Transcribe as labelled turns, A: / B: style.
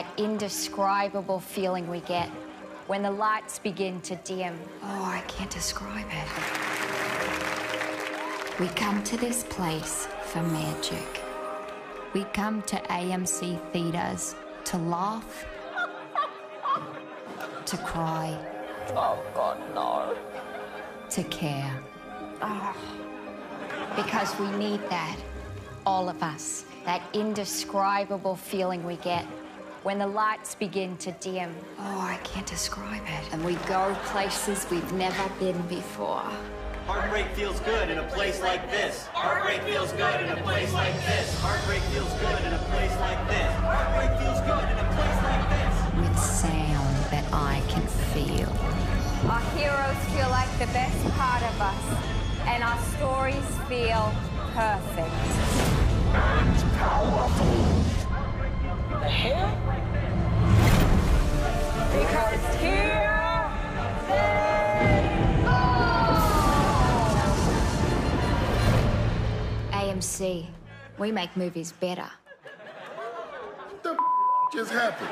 A: that indescribable feeling we get when the lights begin to dim.
B: Oh, I can't describe it. We come to this place for magic. We come to AMC theaters to laugh, to cry.
A: Oh, God, no.
B: To care.
A: Oh. Because we need that, all of us. That indescribable feeling we get when the lights begin to dim.
B: Oh, I can't describe it.
A: And we go places we've never been before.
C: Heartbreak feels good in a place like this. Heartbreak feels good in a place like this. Heartbreak feels good in a place like this. Heartbreak feels good in a place like this.
B: With sound that I can feel.
A: Our heroes feel like the best part of us, and our stories feel perfect. AMC, we make movies better.
D: What the just happened?